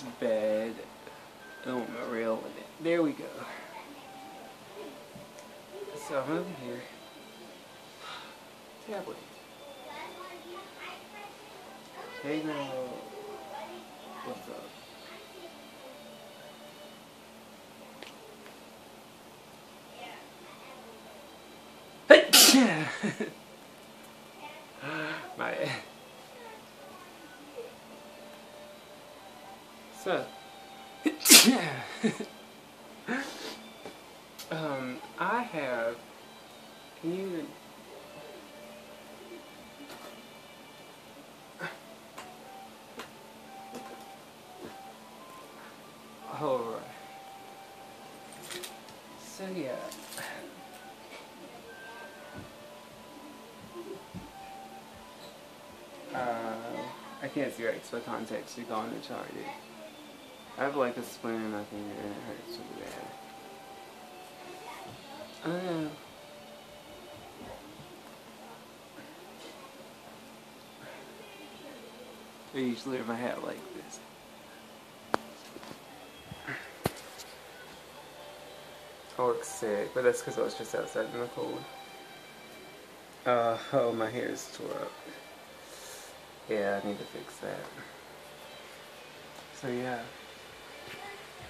It's bad. Oh, my real There we go. So I'm over here. Tablet. Hey girl. What's up? My so um I have can you Alright. So yeah. Uh, I can't see right, so context you're charge it. I have like a splinter in my finger and it hurts so bad. I don't know. I usually wear my hat like this. I look sick, but that's because I was just outside in the cold. Uh, oh, my hair is tore up. Yeah, I need to fix that. So yeah,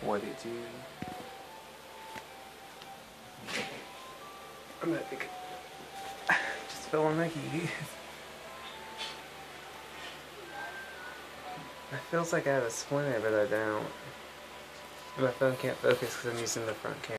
what did you? I'm gonna. Just fell on my keys. It feels like I have a splinter, but I don't. My phone can't focus because I'm using the front camera.